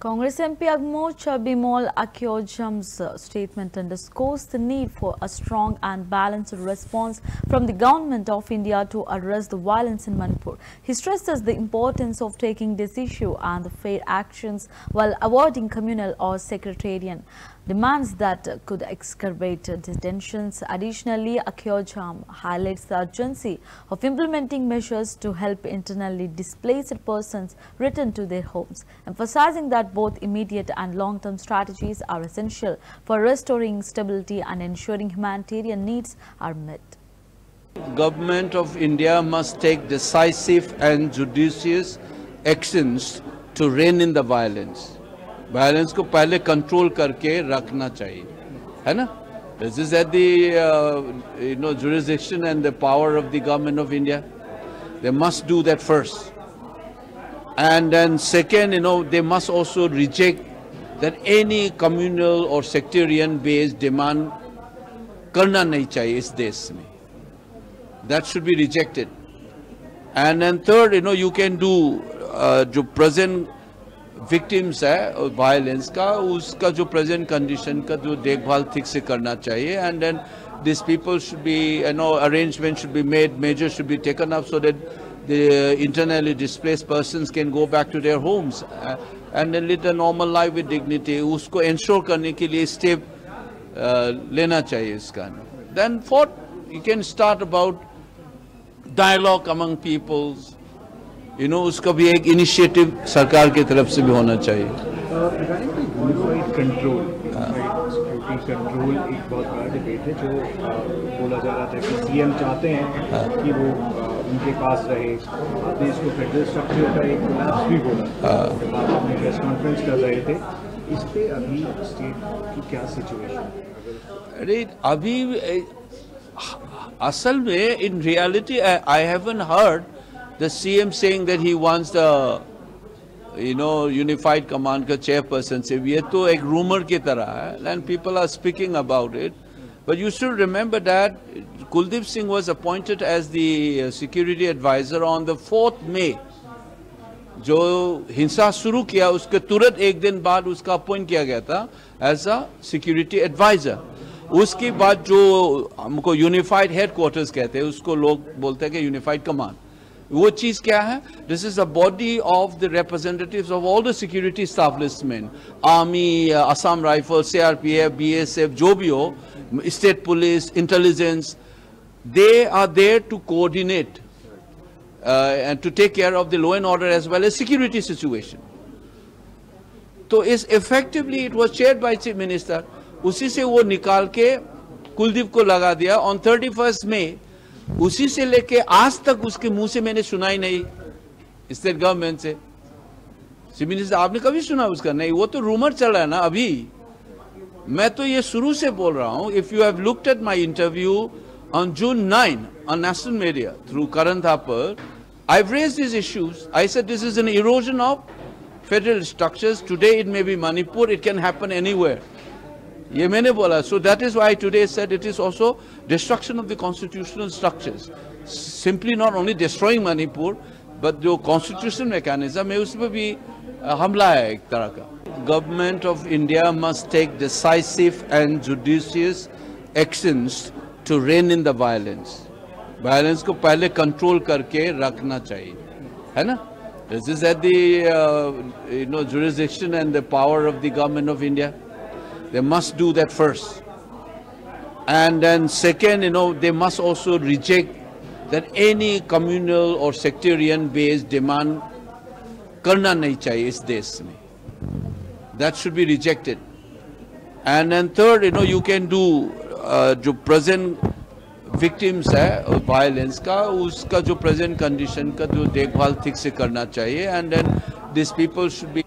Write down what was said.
Congress MP Agmo Chabimol Akyojam's uh, statement underscores the need for a strong and balanced response from the government of India to address the violence in Manipur. He stresses the importance of taking this issue and the fair actions while avoiding communal or sectarian demands that could exacerbate tensions. Additionally, Akyojam highlights the urgency of implementing measures to help internally displaced persons return to their homes, emphasizing that both immediate and long-term strategies are essential for restoring stability and ensuring humanitarian needs are met. Government of India must take decisive and judicious actions to rein in the violence. Violence को पहले control करके रखना चाहिए है ना this is at the you know jurisdiction and the power of the government of India they must do that first and then second you know they must also reject that any communal or sectarian based demand करना नहीं चाहिए इस देश में that should be rejected and then third you know you can do uh, जो present victims है violence का, उसका जो प्रेजेंट कंडीशन का जो देखभाल ठीक से करना चाहिए and then this people should be you know arrangement should be made major should be taken up so that the internally displace person can go back to their homes and then lead a normal life with dignity उसको ensure करने के लिए step लेना चाहिए इसका। Then for you can start about dialogue among peoples you know उसका भी एक इनिशिएटिव सरकार की तरफ़ से भी होना चाहिए कंट्रोल कंट्रोल एक बहुत बड़ा डिबेट है जो बोला जा रहा था कि सीएम चाहते हैं हाँ। कि वो उनके पास रहे आपने इसको फेडरल स्ट्रक्चर का एक कोलैप्स भी बोला हाँ। आप अपने प्रेस कॉन्फ्रेंस कर रहे थे इस पे अभी स्टेट की क्या सिचुएशन अरे अभी असल में in reality I haven't heard the CM saying that he wants the you know unified command ka chairperson se ye to ek rumor ki tarah hai and people are speaking about it but you should remember that Kuldeep Singh was appointed as the security advisor on the 4th May जो हिंसा शुरू किया उसके तुरंत एक दिन बाद उसका अपॉइंट किया गया था एज अ सिक्योरिटी एडवाइजर उसके बाद जो हमको यूनिफाइड हेडक्वार्टर्स कहते हैं उसको लोग बोलते हैं कि यूनिफाइड कमांड वो चीज़ क्या है? This is a body of the representative of all the security स्टाफलिस्टमैन army Assam rifle C R P F B S F जो भी हो state police intelligence they are there to coordinate and to take care of the law and order as well as security situation तो इस effectively it was chair by chief minister उसी से वो निकाल के कुलदीप को लगा दिया. ऑन थर्टी फ़र्स्ट में उसी से लेके आज तक उसके मुँह से मैंने सुना ही नहीं। स्टेट गवर्नमेंट से। चीफ मिनिस्टर आपने कभी सुना उसका? नहीं, वो तो रूमर चल रहा है ना अभी। मैं तो ये शुरू से बोल रहा हूँ if you have looked at my interview on June nine on national media through Karan Thapar I raise this issues I said this is an erosion of federal structures today it may be Manipur it can happen anywhere ये मैंने बोला so that is why today said it is also destruction of the constitutional structures simply not only destroying Manipur but जो constitution mechanism है उसमें भी हमला है एक तरह का government of India must take decisive and judicious actions to rein in the violence violence को पहले कंट्रोल करके रखना चाहिए है ना this is at the you know jurisdiction and the power of the government of India They must do that first. And then second, you know, they must also reject that any communal or sectarian based demand karna nahi chahiye is देश में. That should be rejected. And then third, you know, you can do uh, जो present victims है violence का उसका जो present condition का जो देखभाल ठीक से करना चाहिए and then these people should be